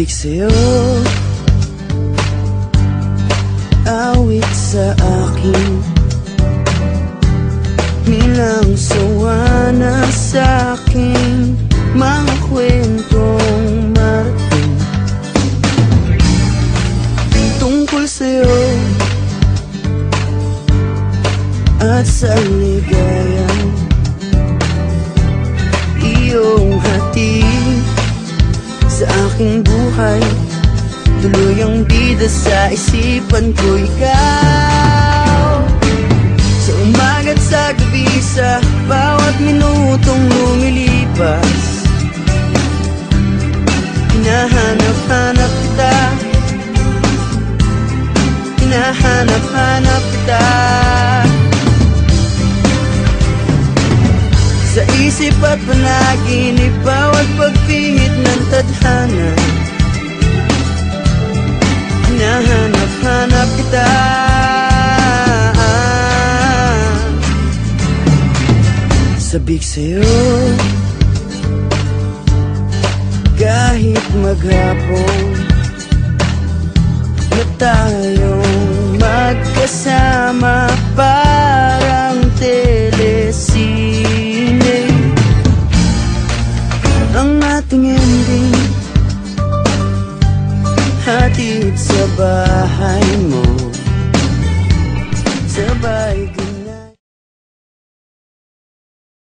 Sabik sa'yo Awit sa akin Nilang sawa na sa akin Mga kwentong marating Tungkol sa'yo At sa ligaya aking buhay. Tuluyang bida sa isipan ko ikaw. Sa umaga't sa gabi sa bawat minutong lumilipas Hinahanap-hanap kita. Hinahanap-hanap kita isip at panaginip Bawat pagpihit ng tadhana. Hinahanap-hanap kita. Sabik sa'yo. Kahit maghapon Na tayong magkasama ating ending Hatid sa bahay mo